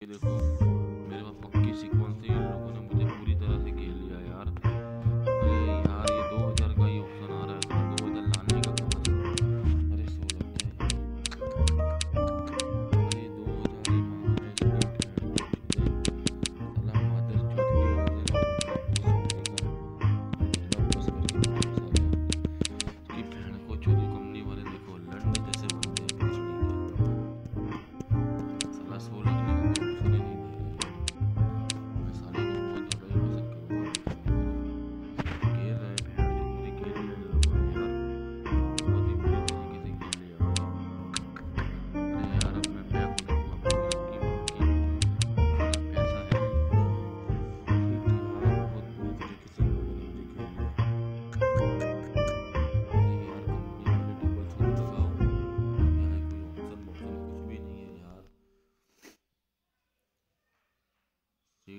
Beautiful.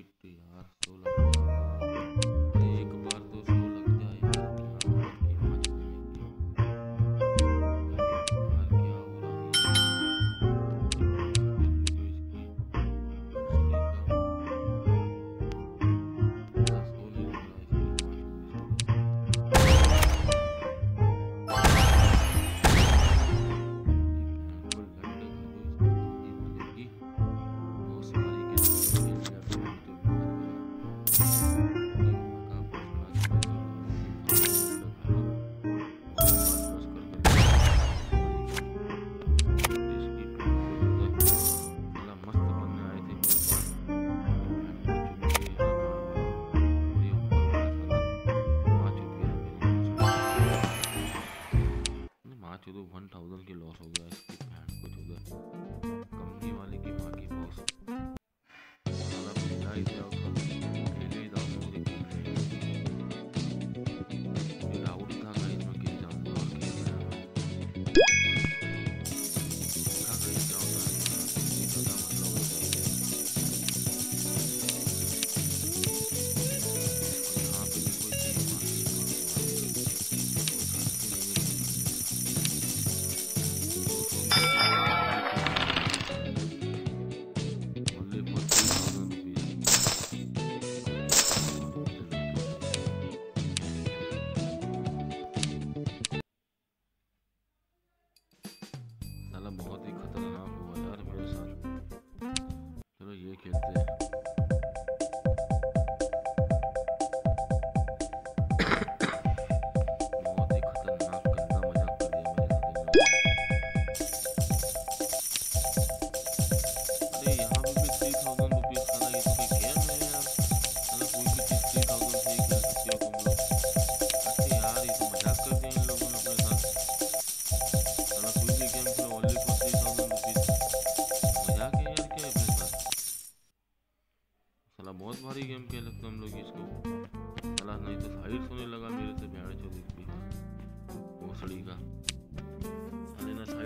Y. Thousand की loss हो गया।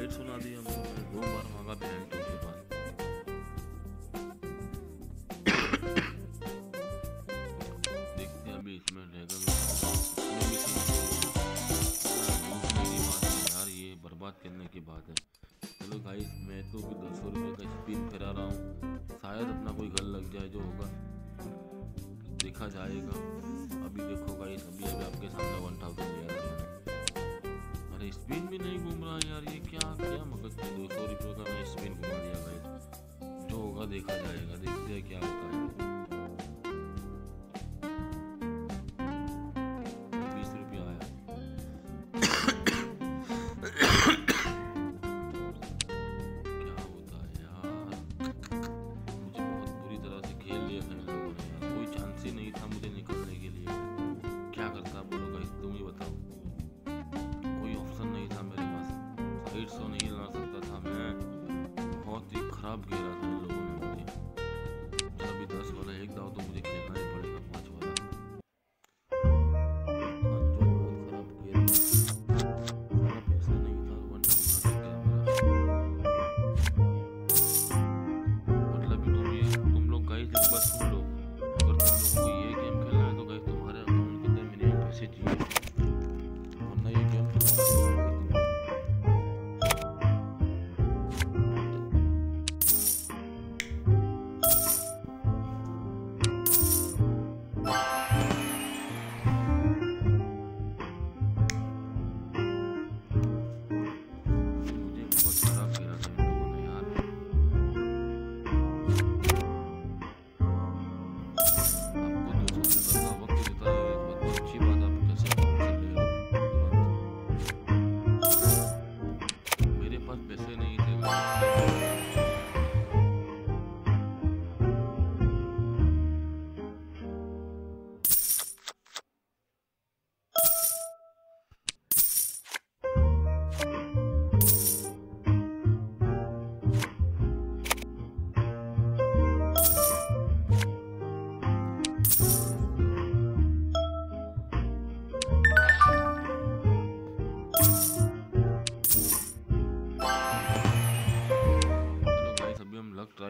डाइट सुना दी हमने दो बार मांगा बहन तो के बाद देखते हैं अभी इसमें रहेगा ये बर्बाद करने की बात है चलो गाइस मैं तो भी दो सौ रुपये का रहा हूँ शायद अपना कोई घर लग जाए जो होगा देखा जाएगा। अभी देखो गाइस अभी अभी आपके सामने वन थाउज़ेंड लिया था अरे स्पिन भी नहीं घूम रहा यार, ये क्या क्या मगज दो सौ रुपये का मैं स्पिन घुमा दिया भाई। जो होगा देखा जाएगा, देखते हैं क्या होता है।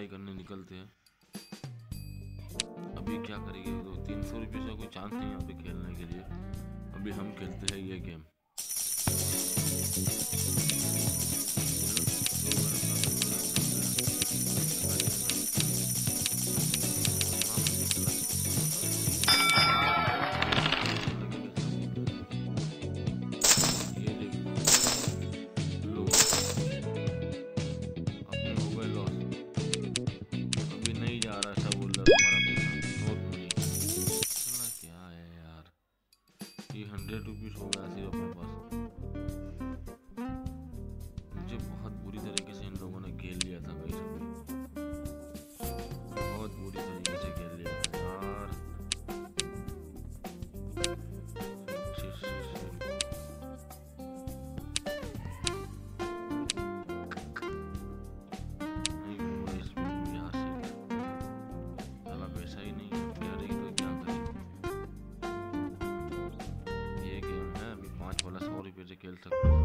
पढ़ाई करने निकलते हैं। अभी क्या करेंगे? तो तीन सौ रुपये से कोई चांस नहीं यहाँ पे खेलने के लिए। अभी हम खेलते हैं ये game. de tu piso. Hamilton.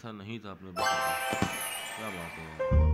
ऐसा नहीं था अपने क्या बात है